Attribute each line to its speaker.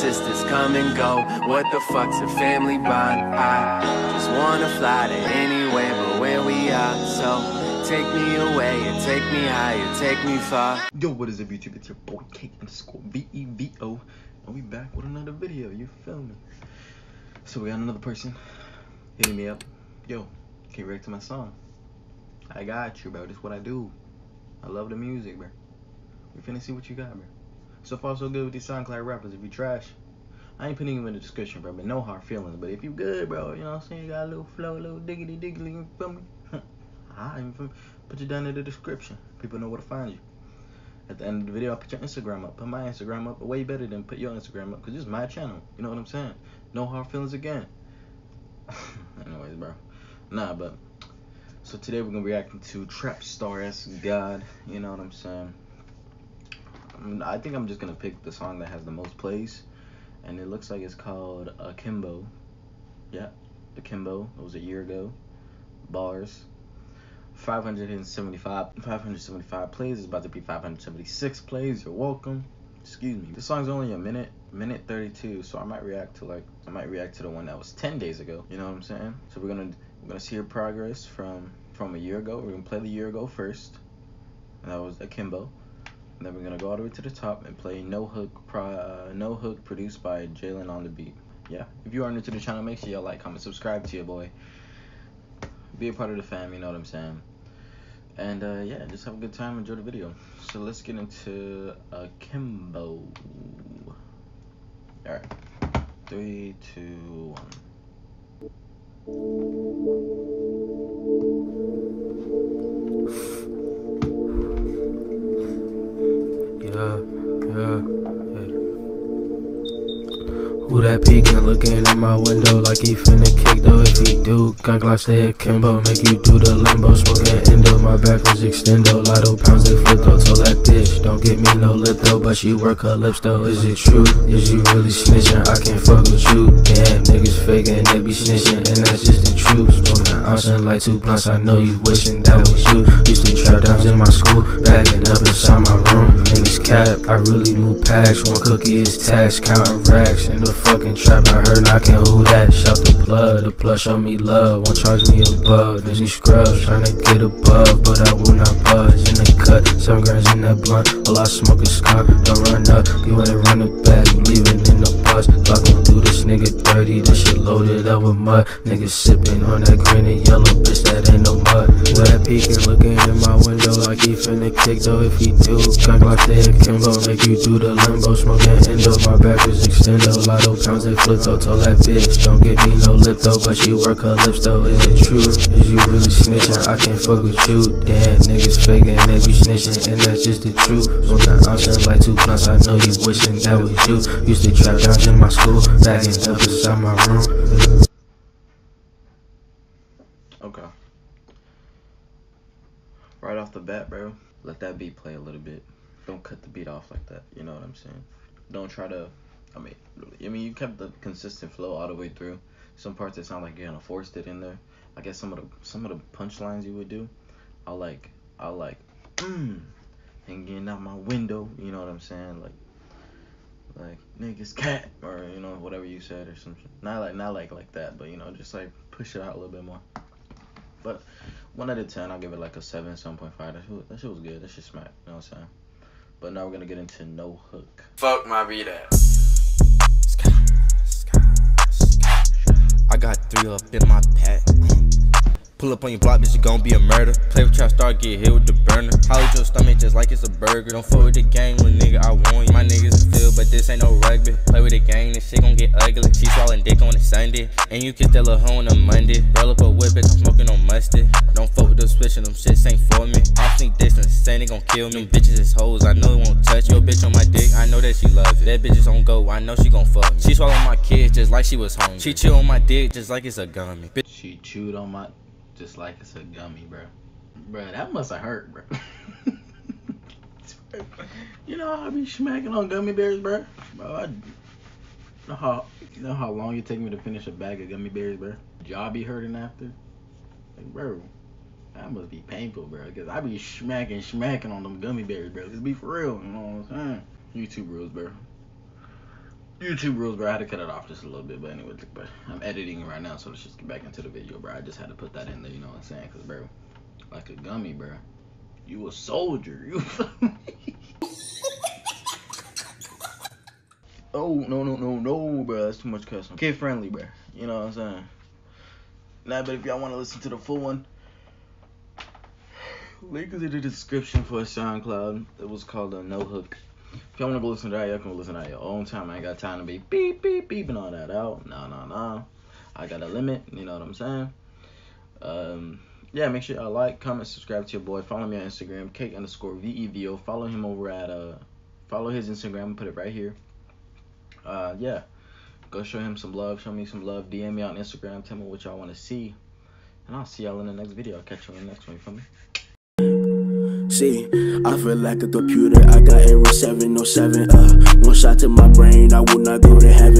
Speaker 1: Sisters come and go. What the fuck's a family bond? I just wanna fly to anywhere but where we are. So take me away and take me higher, take me far.
Speaker 2: Yo, what is up, YouTube? It's your boy Cake underscore V E V O, and we back with another video. You feel me? So we got another person hitting me up. Yo, can you react to my song? I got you, bro. This what I do. I love the music, bro. We finna see what you got, bro. So far, so good with these SoundCloud rappers. If you trash, I ain't putting you in the description, bro. But no hard feelings. But if you good, bro, you know what I'm saying? You got a little flow, a little diggity diggly. You feel me? I put you down in the description. People know where to find you. At the end of the video, I put your Instagram up. Put my Instagram up. Way better than put your Instagram up. Because this is my channel. You know what I'm saying? No hard feelings again. Anyways, bro. Nah, but. So today we're to be reacting to Trap Star S God. You know what I'm saying? I think I'm just gonna pick the song that has the most plays, and it looks like it's called Akimbo. Yeah, Akimbo. It was a year ago. Bars. 575 575 plays is about to be 576 plays. You're welcome. Excuse me. This song's only a minute, minute 32, so I might react to like I might react to the one that was 10 days ago. You know what I'm saying? So we're gonna we're gonna see your progress from from a year ago. We're gonna play the year ago first, and that was Akimbo. And then we're gonna go all the way to the top and play No Hook, uh, No Hook, produced by Jalen on the beat. Yeah. If you are new to the channel, make sure you like, comment, subscribe to your boy. Be a part of the fam. You know what I'm saying. And uh, yeah, just have a good time. Enjoy the video. So let's get into Kimbo. All right. Three, two, one.
Speaker 3: That peeking, looking in my window like he finna kick though if he do. Got Glocks to hit Kimbo, make you do the limbo. Smoking endo, my back was extendo. Lotto pounds and flip though, told that bitch. Don't get me no lip though, but she work her lips though. Is it true? Is you really snitching? I can't fuck with you. Damn, niggas faking, they be snitching, and that's just the truth. Smoking ounce like two blunts, I know you wishing that was you. Used to trap downs in my school, backing up inside my room. Cap, I really move packs. One cookie is tax, counting racks. in the fucking trap, I heard knocking who that? Shout the blood, the blood on me love. Won't charge me above, Disney scrubs, trying to get above, but I will not budge. In the cut, seven grams in that blunt, while I smoke a skunk. Don't run up, you wanna run it back, you leaving in the bus. Fucking through this nigga dirty, this shit loaded up with mud. Niggas sipping on that green and yellow, bitch, that ain't no mud. With that peeking, looking in my window like he finna kick though if he do. Cock like the Kimbo, make you do the limbo, smoking endo, my back is extendo, lotto pounds and flip though, told that bitch Don't give me no lip though, but she work her lips though Is it true? Is you really snitching? I can't fuck with you Damn, niggas faking, they be snitching And that's just the truth When ounce like two blunts, I know you wishing that was you Used to trap down in my school, backing up inside my room
Speaker 2: Okay Right off the bat, bro Let that beat play a little bit Don't cut the beat off like that, you know what I'm saying? Don't try to I mean, I mean, you kept the consistent flow all the way through. Some parts that sound like you're gonna force it in there. I guess some of the some of the punchlines you would do, I like, I like, mm, hanging out my window. You know what I'm saying? Like, like niggas cat or you know whatever you said or something. Not like not like like that, but you know just like push it out a little bit more. But one out of ten, I'll give it like a seven, seven point five. That shit, that shit was good. That shit smack. You know what I'm saying? But now we're gonna get into no hook.
Speaker 1: Fuck my beat ass.
Speaker 4: I got three up in my pack. Pull up on your block, bitch, you gon' be a murder. Play with trap star, get hit with the burner. Holly your stomach just like it's a burger. Don't fuck with the gang, little nigga, I want you. My niggas feel, but this ain't no rugby. Play with the gang, this shit gon' get ugly. She swallowing dick on a Sunday, and you kiss that little hoe on a Monday. Roll up a whip, bitch, I'm smoking on mustard. Don't fuck with the switch, them shits ain't for me. I sneak distance, saying they gon' kill me. Them bitches is hoes, I know they won't touch your bitch on my dick. I know that she loves it. That bitch is on go, I know she gon' fuck me. She swallow my kids just like she was home. She chew on my dick just like it's a gummy. Bitch.
Speaker 2: She chewed on my just like it's a gummy, bro. Bro, that must have hurt, bro. you know I be smacking on gummy bears, bro? Bro, I know how you know how long it take me to finish a bag of gummy bears, bro. Jaw be hurting after. Like, bro, that must be painful, bro. Cause I be smacking, smacking on them gummy bears, bro. Let's be for real. You know what I'm saying? YouTube rules, bro. YouTube rules, bro. I had to cut it off just a little bit, but anyway, but I'm editing right now, so let's just get back into the video, bro. I just had to put that in there, you know what I'm saying? Cause, bro, like a gummy, bro. You a soldier, you. oh no no no no, bro. That's too much cussing. Kid friendly, bro. You know what I'm saying? Nah, but if y'all want to listen to the full one, link is in the description for a SoundCloud. It was called a No Hook. If y'all want to go listen to that, y'all can listen to that your own time. I ain't got time to be beep, beep, beeping all that out. No, no, no. I got a limit. You know what I'm saying? Um, yeah, make sure y'all like, comment, subscribe to your boy. Follow me on Instagram, cake underscore V-E-V-O. Follow him over at, uh, follow his Instagram. and Put it right here. Uh, yeah. Go show him some love. Show me some love. DM me on Instagram. Tell me what y'all want to see. And I'll see y'all in the next video. I'll catch you in the next one. You feel me?
Speaker 3: See, I feel like a computer. I got error 707. Uh, one shot to my brain. I will not go there.